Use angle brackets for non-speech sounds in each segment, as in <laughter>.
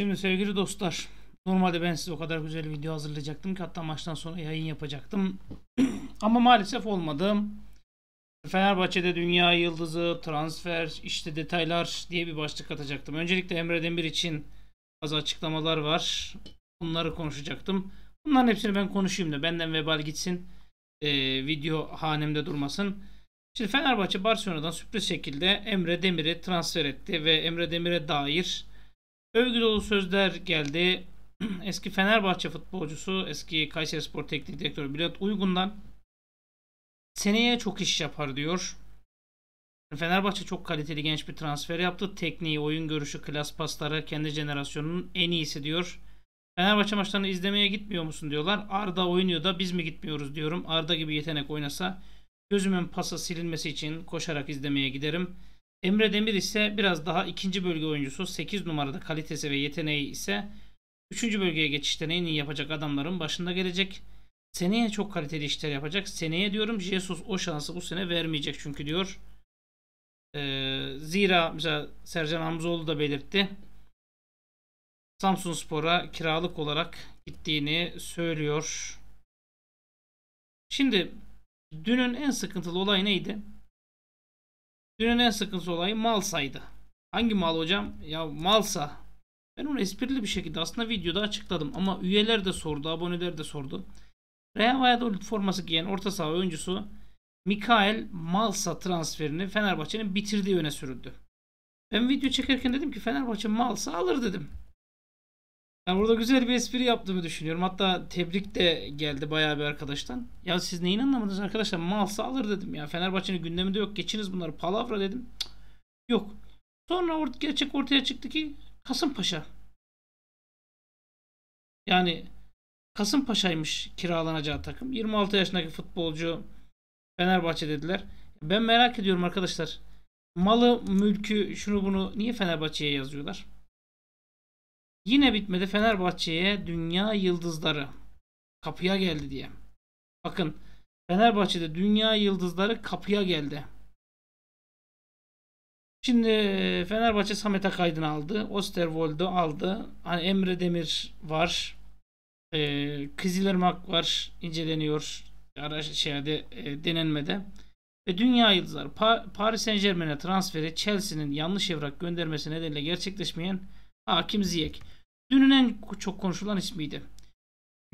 Şimdi sevgili dostlar, normalde ben size o kadar güzel bir video hazırlayacaktım ki hatta maçtan sonra yayın yapacaktım. <clears throat> Ama maalesef olmadı. Fenerbahçe'de dünya yıldızı, transfer, işte detaylar diye bir başlık atacaktım. Öncelikle Emre Demir için bazı açıklamalar var. Bunları konuşacaktım. Bunların hepsini ben konuşayım da benden vebal gitsin. Ee, video hanemde durmasın. Şimdi Fenerbahçe Barcelona'dan sürpriz şekilde Emre Demir'i transfer etti ve Emre Demir'e dair övgü dolu sözler geldi. <clears throat> Eski Fenerbahçe futbolcusu, eski Kayserispor Teknik Direktörü Bülent Uygun'dan seneye çok iş yapar diyor. Fenerbahçe çok kaliteli genç bir transfer yaptı. Tekniği, oyun görüşü, klas pasları kendi jenerasyonunun en iyisi diyor. Fenerbahçe maçlarını izlemeye gitmiyor musun diyorlar. Arda oynuyor da biz mi gitmiyoruz diyorum. Arda gibi yetenek oynasa gözümün pası silinmesi için koşarak izlemeye giderim. Emre Demir ise biraz daha ikinci bölge oyuncusu. 8 numarada kalitesi ve yeteneği ise 3. bölgeye geçişte en yapacak adamların başında gelecek. Seneye çok kaliteli işler yapacak. Seneye diyorum Jesus o şansı bu sene vermeyecek çünkü diyor. Ee, zira mesela Sercan Hamzoğlu da belirtti. Samsun Spor'a kiralık olarak gittiğini söylüyor. Şimdi dünün en sıkıntılı olay neydi? Dünün en sıkıntılı olayı Malsa'ydı. Hangi mal hocam? Ya Malsa. Ben onu esprili bir şekilde aslında videoda açıkladım ama üyeler de sordu, aboneler de sordu. Real Valladolid forması giyen orta saha oyuncusu Mikael Malsa transferini Fenerbahçe'nin bitirdiği öne sürüldü. Ben video çekerken dedim ki Fenerbahçe Malsa alır dedim. Yani burada güzel bir espri yaptığımı düşünüyorum. Hatta tebrik de geldi bayağı bir arkadaştan. Ya siz neyin anlamadınız arkadaşlar? Malsa alır dedim ya. Fenerbahçe'nin gündeminde yok. Geçiniz bunları. Palavra dedim. Yok. Sonra or gerçek ortaya çıktı ki Kasımpaşa. Yani Kasımpaşa'ymış kiralanacağı takım. 26 yaşındaki futbolcu Fenerbahçe dediler. Ben merak ediyorum arkadaşlar. Malı, mülkü, şunu bunu niye Fenerbahçe'ye yazıyorlar? Yine bitmedi Fenerbahçe'ye dünya yıldızları kapıya geldi diye. Bakın Fenerbahçe'de dünya yıldızları kapıya geldi. Şimdi Fenerbahçe Samet Akaydın aldı. Osterwold'u aldı. Hani Emre Demir var. Ee, Kızılırmak var. inceleniyor. Ara şeyde e, denenmede. Ve dünya yıldızları pa Paris Saint Germain'e transferi Chelsea'nin yanlış evrak göndermesi nedeniyle gerçekleşmeyen Hakim Ziyech. Dünün en çok konuşulan ismiydi.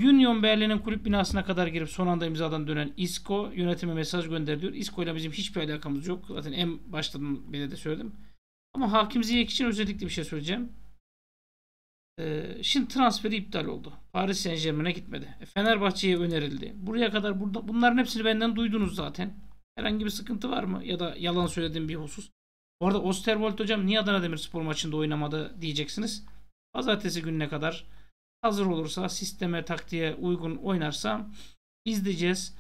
Union Berlin'in kulüp binasına kadar girip son anda imzadan dönen Isco yönetime mesaj gönderiyor. Isco ile bizim hiçbir alakamız yok. Zaten en baştan beri de söyledim. Ama Hakim Ziyech için özellikle bir şey söyleyeceğim. Ee, şimdi transferi iptal oldu. Paris Saint Germain'e gitmedi. E, Fenerbahçe'ye önerildi. Buraya kadar burada bunların hepsini benden duydunuz zaten. Herhangi bir sıkıntı var mı? Ya da yalan söylediğim bir husus. Bu arada Osterwold hocam niye Adana Demirspor maçında oynamadı diyeceksiniz. Pazartesi gününe kadar hazır olursa sisteme taktiğe uygun oynarsa izleyeceğiz.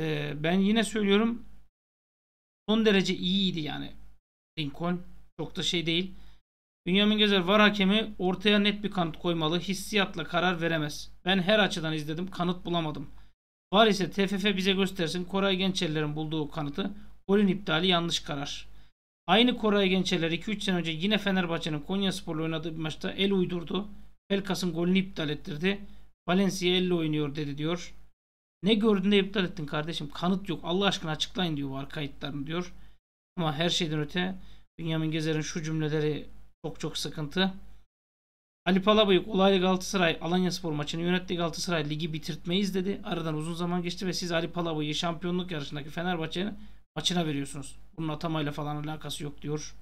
Ee, ben yine söylüyorum son derece iyiydi yani Lincoln. Çok da şey değil. Bünyamin Gezer var hakemi ortaya net bir kanıt koymalı. Hissiyatla karar veremez. Ben her açıdan izledim. Kanıt bulamadım. Var ise TFF bize göstersin. Koray Gençerler'in bulduğu kanıtı. Golün iptali yanlış karar. Aynı Koray Gençerler 2-3 sene önce yine Fenerbahçe'nin Konya Spor'la oynadığı bir maçta el uydurdu. Pelkas'ın golünü iptal ettirdi. Valencia elle oynuyor dedi diyor. Ne gördün de iptal ettin kardeşim. Kanıt yok. Allah aşkına açıklayın diyor var kayıtlarını diyor. Ama her şeyden öte Bünyamin Gezer'in şu cümleleri çok çok sıkıntı. Ali Palabıyık olaylı Galatasaray Alanya Spor maçını yönettiği Galatasaray ligi bitirtmeyiz dedi. Aradan uzun zaman geçti ve siz Ali Palabıyık'ı şampiyonluk yarışındaki Fenerbahçe'nin maçına veriyorsunuz. Bunun atamayla falan alakası yok diyor.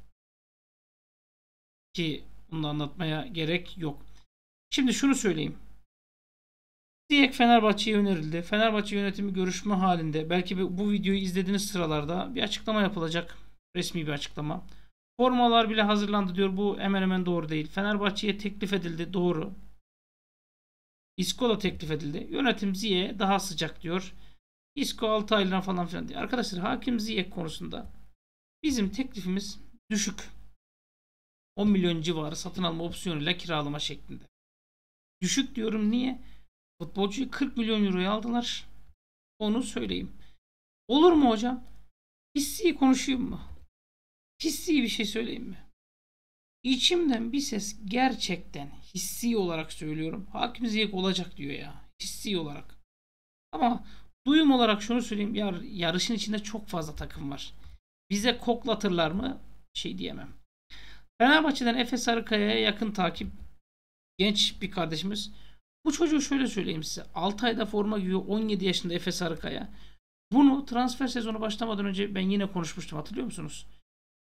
Ki bunu anlatmaya gerek yok. Şimdi şunu söyleyeyim. Ziyek Fenerbahçe'ye önerildi. Fenerbahçe yönetimi görüşme halinde. Belki bu videoyu izlediğiniz sıralarda bir açıklama yapılacak. Resmi bir açıklama. Formalar bile hazırlandı diyor. Bu hemen hemen doğru değil. Fenerbahçe'ye teklif edildi. Doğru. Isco da teklif edildi. Yönetim Ziye daha sıcak diyor. Isco 6 aylığına falan filan diyor. Arkadaşlar Hakim Ziyek konusunda bizim teklifimiz düşük. 10 milyon civarı satın alma opsiyonuyla kiralama şeklinde. Düşük diyorum niye? Futbolcuyu 40 milyon euroya aldılar. Onu söyleyeyim. Olur mu hocam? Hissi konuşayım mı? Hissi bir şey söyleyeyim mi? İçimden bir ses gerçekten hissi olarak söylüyorum. Hakim Ziyech olacak diyor ya. Hissi olarak. Ama duyum olarak şunu söyleyeyim. Yar, yarışın içinde çok fazla takım var. Bize koklatırlar mı? Şey diyemem. Fenerbahçe'den Efe Sarıkaya'ya yakın takip genç bir kardeşimiz. Bu çocuğu şöyle söyleyeyim size. 6 ayda forma giyiyor. 17 yaşında Efe Sarıkaya. Bunu transfer sezonu başlamadan önce ben yine konuşmuştum hatırlıyor musunuz?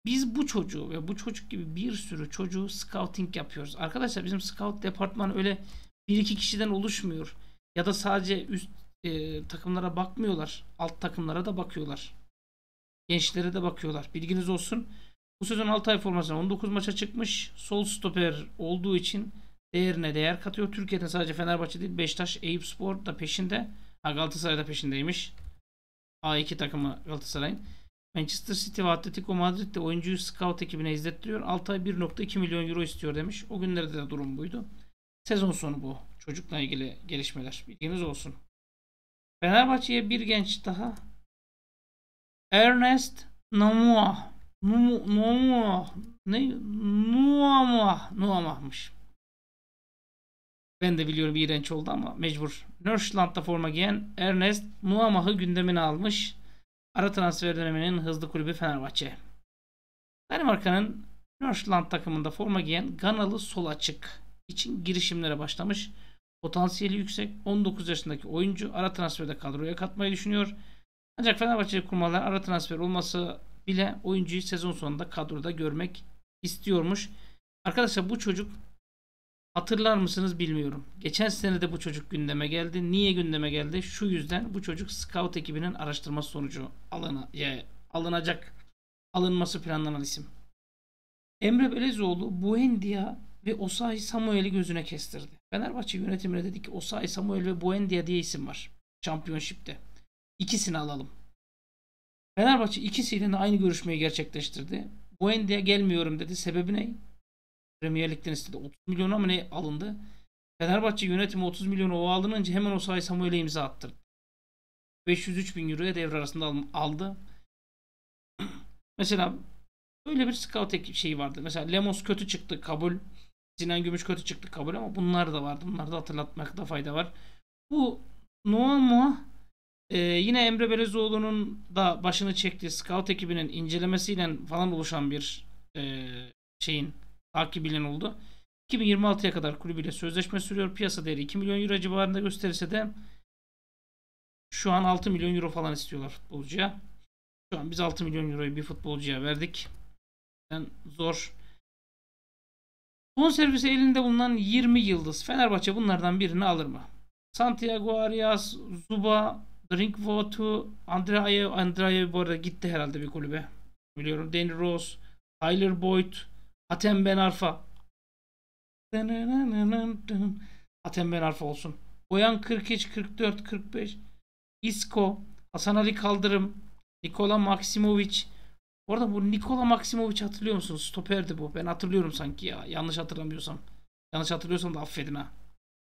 Biz bu çocuğu ve bu çocuk gibi bir sürü çocuğu scouting yapıyoruz. Arkadaşlar bizim scout departmanı öyle bir iki kişiden oluşmuyor. Ya da sadece üst e, takımlara bakmıyorlar. Alt takımlara da bakıyorlar. Gençlere de bakıyorlar. Bilginiz olsun. Bu sezon 6 ay formasına 19 maça çıkmış. Sol stoper olduğu için değerine değer katıyor. Türkiye'de sadece Fenerbahçe değil Beşiktaş, Eyüp Spor da peşinde. Ha, Galatasaray da peşindeymiş. A2 takımı Galatasaray'ın. Manchester City ve Atletico Madrid de oyuncuyu scout ekibine izlettiriyor. 6 ay 1.2 milyon euro istiyor demiş. O günlerde de durum buydu. Sezon sonu bu. Çocukla ilgili gelişmeler. Bilginiz olsun. Fenerbahçe'ye bir genç daha. Ernest Namua. Namua. Ne? Nuama. Nuama'mış. Ben de biliyorum iğrenç oldu ama mecbur. Nörşland'da forma giyen Ernest Nuamah'ı gündemine almış. Ara transfer döneminin hızlı kulübü Fenerbahçe. Danimarka'nın Nörşland takımında forma giyen Ganalı sol açık için girişimlere başlamış. Potansiyeli yüksek 19 yaşındaki oyuncu ara transferde kadroya katmayı düşünüyor. Ancak Fenerbahçe kurmalar ara transfer olması bile oyuncuyu sezon sonunda kadroda görmek istiyormuş. Arkadaşlar bu çocuk Hatırlar mısınız bilmiyorum. Geçen sene de bu çocuk gündeme geldi. Niye gündeme geldi? Şu yüzden bu çocuk scout ekibinin araştırması sonucu alına, ya, alınacak alınması planlanan isim. Emre Belezoğlu Buendia ve Osayi Samuel'i gözüne kestirdi. Fenerbahçe yönetimine dedi ki Osayi Samuel ve Buendia diye isim var. Championship'te. İkisini alalım. Fenerbahçe ikisiyle de aynı görüşmeyi gerçekleştirdi. Buendia gelmiyorum dedi. Sebebi ne? Premier Lig'den istedi. 30 milyona mı ne alındı? Fenerbahçe yönetimi 30 milyonu o alınınca hemen o sayı Samuel'e imza attırdı. 503 bin euroya devre arasında aldı. <clears throat> Mesela böyle bir scout şeyi vardı. Mesela Lemos kötü çıktı kabul. Sinan Gümüş kötü çıktı kabul ama bunlar da vardı. Bunları da hatırlatmakta fayda var. Bu Noah e, yine Emre Belezoğlu'nun da başını çektiği scout ekibinin incelemesiyle falan oluşan bir e, şeyin takibilen oldu. 2026'ya kadar kulübüyle sözleşme sürüyor. Piyasa değeri 2 milyon euro civarında gösterirse de şu an 6 milyon euro falan istiyorlar futbolcuya. Şu an biz 6 milyon euroyu bir futbolcuya verdik. Yani zor. Bon servisi elinde bulunan 20 yıldız. Fenerbahçe bunlardan birini alır mı? Santiago Arias, Zuba, Drinkwater, Andrea Andrea bu arada gitti herhalde bir kulübe. Biliyorum. Danny Rose, Tyler Boyd, Atem Ben Arfa. Atem Ben Arfa olsun. Boyan 43, 44, 45. Isco. Hasan Ali Kaldırım. Nikola Maksimovic. Orada bu Nikola Maksimovic hatırlıyor musunuz? Stoperdi bu. Ben hatırlıyorum sanki ya. Yanlış hatırlamıyorsam. Yanlış hatırlıyorsam da affedin ha.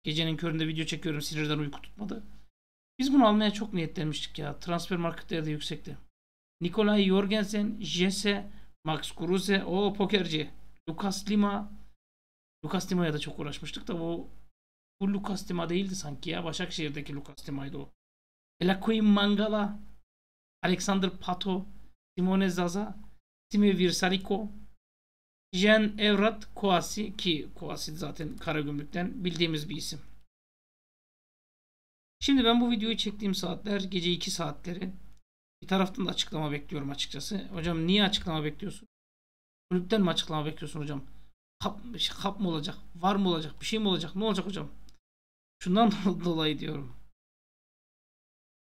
Gecenin köründe video çekiyorum. Sinirden uyku tutmadı. Biz bunu almaya çok niyetlenmiştik ya. Transfer marketleri de yüksekti. Nikolay Jorgensen, Jesse, Max Kruse, o pokerci. Lucas Lima Lucas Lima'ya da çok uğraşmıştık da bu bu Lucas Lima değildi sanki ya. Başakşehir'deki Lucas Lima'ydı o. Elaquim Mangala Alexander Pato Simone Zaza Sime Virsariko Jen Evrat Koasi ki Koasi zaten Karagümrük'ten bildiğimiz bir isim. Şimdi ben bu videoyu çektiğim saatler gece 2 saatleri. Bir taraftan da açıklama bekliyorum açıkçası. Hocam niye açıklama bekliyorsun? Kulüpten mi açıklama bekliyorsun hocam? Kap, kap mı olacak? Var mı olacak? Bir şey mi olacak? Ne olacak hocam? Şundan <laughs> dolayı diyorum.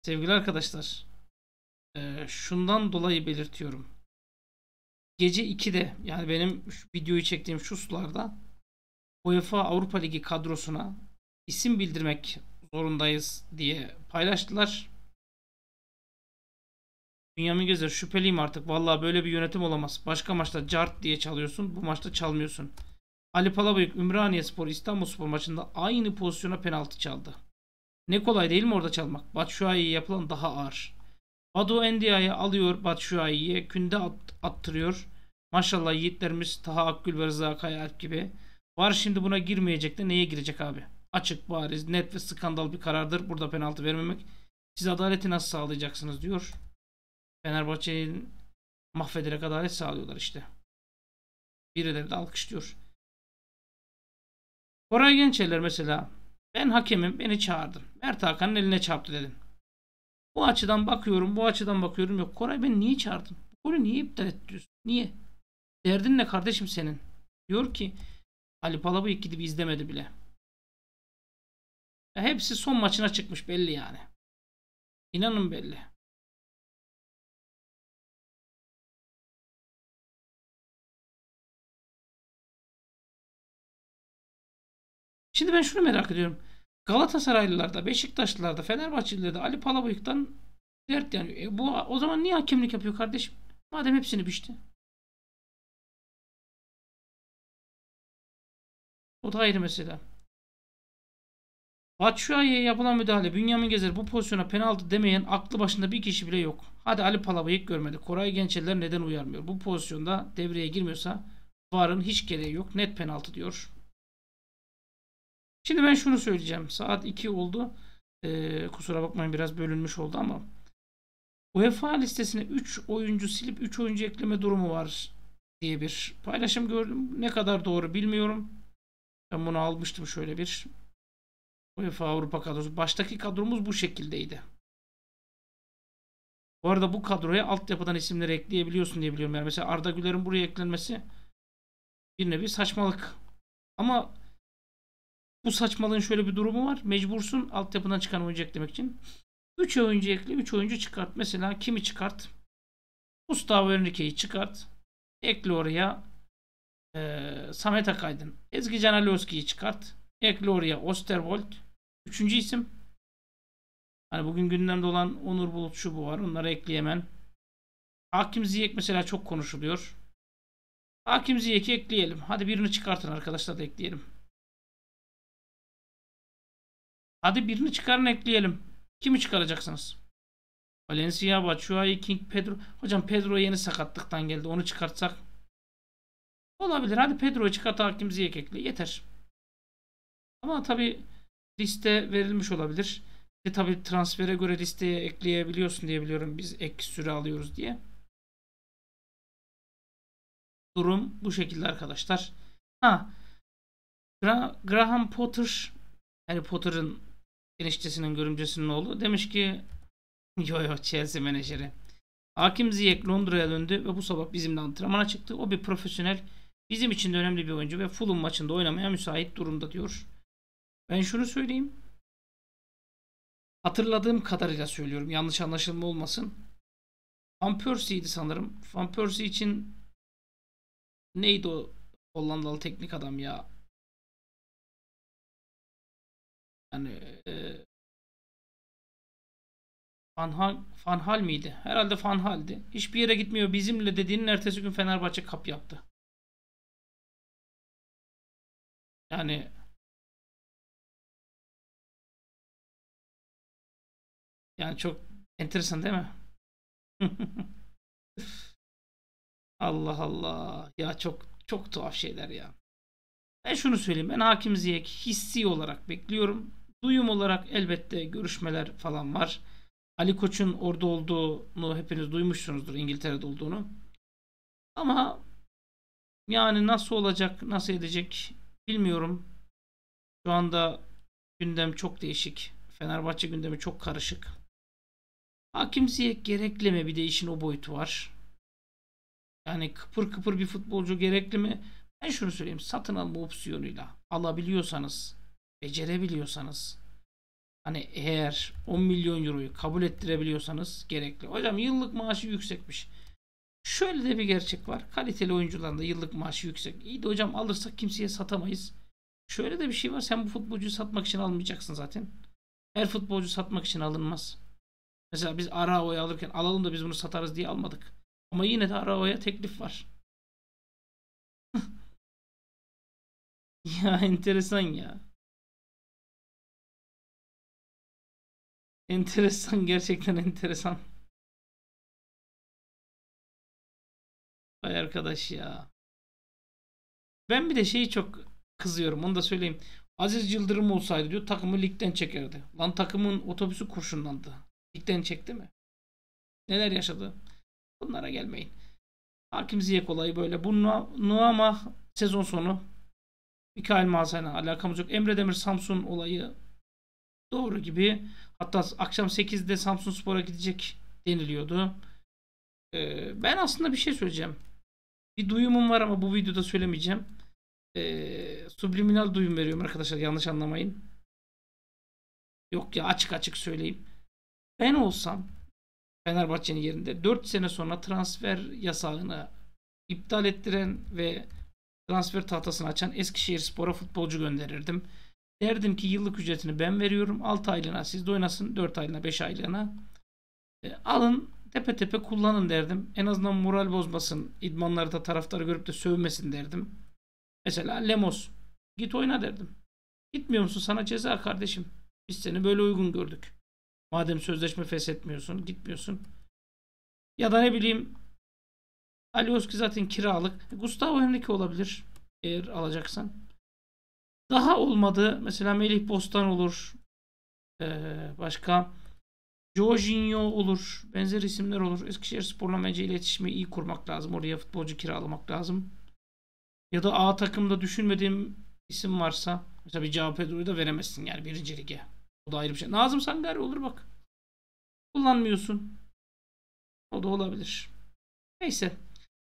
Sevgili arkadaşlar. E, şundan dolayı belirtiyorum. Gece 2'de yani benim şu videoyu çektiğim şu sularda UEFA Avrupa Ligi kadrosuna isim bildirmek zorundayız diye paylaştılar. Bünyamin Gezer şüpheliyim artık. Vallahi böyle bir yönetim olamaz. Başka maçta cart diye çalıyorsun. Bu maçta çalmıyorsun. Ali Palabıyık Ümraniye Spor İstanbul Spor maçında aynı pozisyona penaltı çaldı. Ne kolay değil mi orada çalmak? Batshuayi'ye yapılan daha ağır. Badu Endia'yı alıyor Batshuayi'ye künde at, attırıyor. Maşallah yiğitlerimiz Taha Akgül ve Rıza Kayalp gibi. Var şimdi buna girmeyecek de neye girecek abi? Açık, bariz, net ve skandal bir karardır. Burada penaltı vermemek. Siz adaleti nasıl sağlayacaksınız diyor. Fenerbahçe'nin mahvederek adalet sağlıyorlar işte. Birileri de alkışlıyor. Koray Gençeler mesela ben hakemim beni çağırdın. Mert Hakan'ın eline çarptı dedin. Bu açıdan bakıyorum bu açıdan bakıyorum yok. Koray beni niye çağırdın? Bu golü niye iptal ediyorsun? Niye? Derdin ne kardeşim senin? Diyor ki Ali Palabıyık gidip izlemedi bile. Ya hepsi son maçına çıkmış belli yani. İnanın belli. Şimdi ben şunu merak ediyorum. Galatasaraylılarda, Beşiktaşlılarda, Fenerbahçelilerde Ali Palabıyık'tan dert yani. E bu o zaman niye hakemlik yapıyor kardeşim? Madem hepsini biçti. O da ayrı mesele. Batshuayi'ye yapılan müdahale Bünyamin Gezer bu pozisyona penaltı demeyen aklı başında bir kişi bile yok. Hadi Ali Palabıyık görmedi. Koray Gençeller neden uyarmıyor? Bu pozisyonda devreye girmiyorsa VAR'ın hiç gereği yok. Net penaltı diyor. Şimdi ben şunu söyleyeceğim. Saat 2 oldu. Ee, kusura bakmayın biraz bölünmüş oldu ama UEFA listesine 3 oyuncu silip 3 oyuncu ekleme durumu var diye bir paylaşım gördüm. Ne kadar doğru bilmiyorum. Ben bunu almıştım şöyle bir. UEFA Avrupa kadrosu. Baştaki kadromuz bu şekildeydi. Bu arada bu kadroya altyapıdan isimleri ekleyebiliyorsun diye biliyorum. Yani mesela Arda Güler'in buraya eklenmesi bir nevi saçmalık. Ama bu saçmalığın şöyle bir durumu var. Mecbursun altyapıdan çıkan oyuncu eklemek için. 3 oyuncu ekle, 3 oyuncu çıkart. Mesela kimi çıkart? Gustavo Henrique'yi çıkart. Ekle oraya ee, Samet Akaydın. Ezgi Can Alioski'yi çıkart. Ekle oraya Osterwold. Üçüncü isim. Hani bugün gündemde olan Onur Bulut şu bu var. Onları ekleyemem. Hakim Ziyek mesela çok konuşuluyor. Hakim Ziyek'i ekleyelim. Hadi birini çıkartın arkadaşlar da ekleyelim. Hadi birini çıkarın ekleyelim. Kimi çıkaracaksınız? Valencia, Batshuayi, King, Pedro. Hocam Pedro yeni sakatlıktan geldi. Onu çıkartsak. Olabilir. Hadi Pedro'yu çıkart Hakim Ziyech ekle. Yeter. Ama tabi liste verilmiş olabilir. Ve tabi transfere göre listeye ekleyebiliyorsun diye biliyorum. Biz ek süre alıyoruz diye. Durum bu şekilde arkadaşlar. Ha. Graham Potter Harry Potter'ın eniştesinin görümcesinin oğlu demiş ki yo yo Chelsea menajeri. Hakim Ziyech Londra'ya döndü ve bu sabah bizimle antrenmana çıktı. O bir profesyonel. Bizim için de önemli bir oyuncu ve Fulham maçında oynamaya müsait durumda diyor. Ben şunu söyleyeyim. Hatırladığım kadarıyla söylüyorum. Yanlış anlaşılma olmasın. Van Persie'ydi sanırım. Van Persie için neydi o Hollandalı teknik adam ya? Yani e, Fanhal, Fanhal miydi? Herhalde Fanhal'di. Hiçbir yere gitmiyor bizimle dediğinin ertesi gün Fenerbahçe kap yaptı. Yani yani çok enteresan değil mi? <laughs> Allah Allah. Ya çok çok tuhaf şeyler ya. Ben şunu söyleyeyim. Ben Hakim Ziyech hissi olarak bekliyorum. Duyum olarak elbette görüşmeler falan var. Ali Koç'un orada olduğunu hepiniz duymuşsunuzdur İngiltere'de olduğunu. Ama yani nasıl olacak, nasıl edecek bilmiyorum. Şu anda gündem çok değişik. Fenerbahçe gündemi çok karışık. Hakim gerekli mi? Bir de işin o boyutu var. Yani kıpır kıpır bir futbolcu gerekli mi? Ben şunu söyleyeyim. Satın alma opsiyonuyla alabiliyorsanız, becerebiliyorsanız hani eğer 10 milyon euroyu kabul ettirebiliyorsanız gerekli. Hocam yıllık maaşı yüksekmiş. Şöyle de bir gerçek var. Kaliteli oyuncuların da yıllık maaşı yüksek. İyi de hocam alırsak kimseye satamayız. Şöyle de bir şey var. Sen bu futbolcuyu satmak için almayacaksın zaten. Her futbolcu satmak için alınmaz. Mesela biz Arao'yu alırken alalım da biz bunu satarız diye almadık. Ama yine de Arao'ya teklif var. <laughs> ya enteresan ya. Enteresan gerçekten enteresan. Vay arkadaş ya. Ben bir de şeyi çok kızıyorum. Onu da söyleyeyim. Aziz Yıldırım olsaydı diyor takımı ligden çekerdi. Lan takımın otobüsü kurşunlandı. Ligden çekti mi? Neler yaşadı? Bunlara gelmeyin. Hakim Ziyech olayı böyle. Bu Nu- Nuama sezon sonu Mikael Malzah'la alakamız yok. Emre Demir Samsun olayı doğru gibi. Hatta akşam 8'de Samsun Spor'a gidecek deniliyordu. Ee, ben aslında bir şey söyleyeceğim. Bir duyumum var ama bu videoda söylemeyeceğim. Ee, subliminal duyum veriyorum arkadaşlar yanlış anlamayın. Yok ya açık açık söyleyeyim. Ben olsam Fenerbahçe'nin yerinde 4 sene sonra transfer yasağını iptal ettiren ve transfer tahtasını açan Eskişehir Spor'a futbolcu gönderirdim. Derdim ki yıllık ücretini ben veriyorum. 6 aylığına siz de oynasın. 4 aylığına 5 aylığına. E, alın tepe tepe kullanın derdim. En azından moral bozmasın. İdmanlarda taraftarı görüp de sövmesin derdim. Mesela Lemos. Git oyna derdim. Gitmiyor musun? Sana ceza kardeşim. Biz seni böyle uygun gördük. Madem sözleşme feshetmiyorsun, gitmiyorsun. Ya da ne bileyim Alioski zaten kiralık. Gustavo Henrique olabilir. Eğer alacaksan. Daha olmadı. Mesela Melih Bostan olur. Ee, başka Jorginho olur. Benzer isimler olur. Eskişehir Spor'la bence iletişimi iyi kurmak lazım. Oraya futbolcu kiralamak lazım. Ya da A takımda düşünmediğim isim varsa mesela bir Pedro'yu da veremezsin yani birinci lige. O da ayrı bir şey. Nazım Sangare olur bak. Kullanmıyorsun. O da olabilir. Neyse.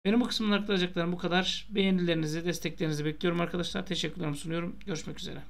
Benim bu kısımda aktaracaklarım bu kadar. Beğenilerinizi, desteklerinizi bekliyorum arkadaşlar. Teşekkürlerimi sunuyorum. Görüşmek üzere.